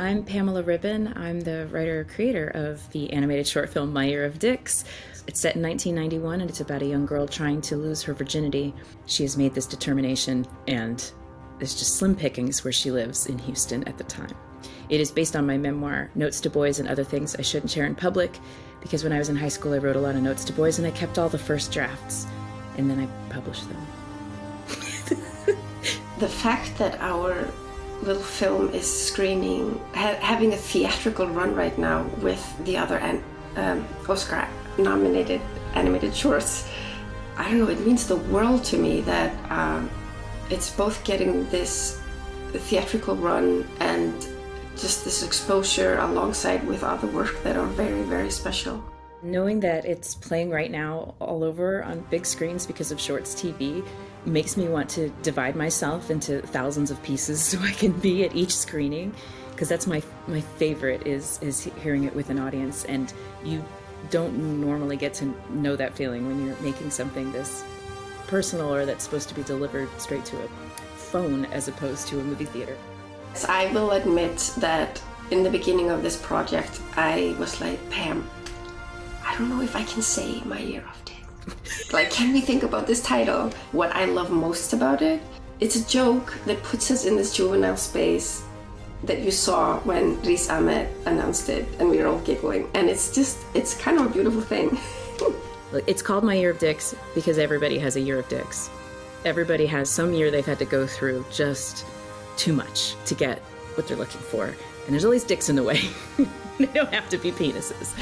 I'm Pamela Ribon. I'm the writer creator of the animated short film My Year of Dicks. It's set in 1991 and it's about a young girl trying to lose her virginity. She has made this determination, and there's just slim pickings where she lives in Houston at the time. It is based on my memoir, Notes to Boys and Other Things I Shouldn't Share in Public, because when I was in high school, I wrote a lot of notes to boys and I kept all the first drafts, and then I published them. the fact that our little film is screening, ha having a theatrical run right now with the other an, um, Oscar nominated animated shorts, I don't know, it means the world to me that um, it's both getting this theatrical run and just this exposure alongside with other work that are very, very special. Knowing that it's playing right now all over on big screens because of Shorts TV makes me want to divide myself into thousands of pieces so I can be at each screening because that's my my favorite is is hearing it with an audience and you don't normally get to know that feeling when you're making something this personal or that's supposed to be delivered straight to a phone as opposed to a movie theater. I will admit that in the beginning of this project I was like Pam don't know if I can say my year of death. like, can we think about this title? What I love most about it, it's a joke that puts us in this juvenile space that you saw when Riz Ahmed announced it and we were all giggling. And it's just, it's kind of a beautiful thing. it's called My Year of Dicks because everybody has a year of dicks. Everybody has some year they've had to go through just too much to get what they're looking for. And there's always dicks in the way. they don't have to be penises.